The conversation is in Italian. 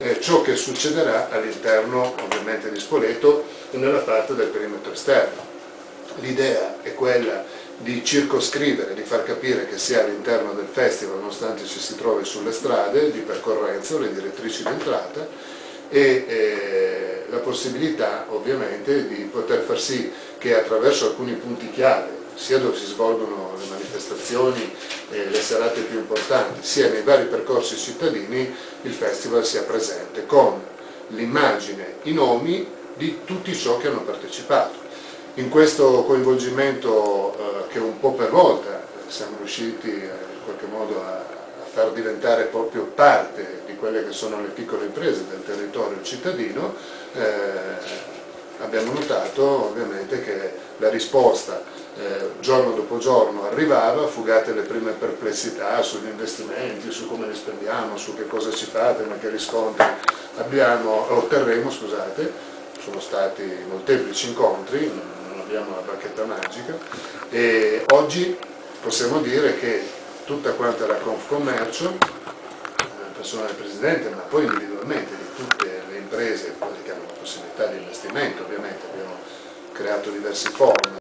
eh, ciò che succederà all'interno ovviamente di Spoleto e nella parte del perimetro esterno. L'idea è quella di circoscrivere, di far capire che sia all'interno del festival, nonostante ci si trovi sulle strade di percorrenza o le direttrici d'entrata, e eh, la possibilità ovviamente di poter far sì che attraverso alcuni punti chiave, sia dove si svolgono le manifestazioni e le serate più importanti, sia nei vari percorsi cittadini, il festival sia presente con l'immagine, i nomi di tutti ciò che hanno partecipato. In questo coinvolgimento eh, che un po' per volta siamo riusciti eh, in qualche modo a, a far diventare proprio parte di quelle che sono le piccole imprese del territorio cittadino, eh, abbiamo notato ovviamente che la risposta eh, giorno dopo giorno arrivava, fugate le prime perplessità sugli investimenti, su come li spendiamo, su che cosa ci fate, ma che riscontri abbiamo, otterremo, scusate, sono stati molteplici incontri, non abbiamo la bacchetta magica. E oggi possiamo dire che tutta quanta la Confcommercio, la persona del Presidente, ma poi individualmente di tutte le imprese possibilità di investimento, ovviamente. Abbiamo creato diversi forum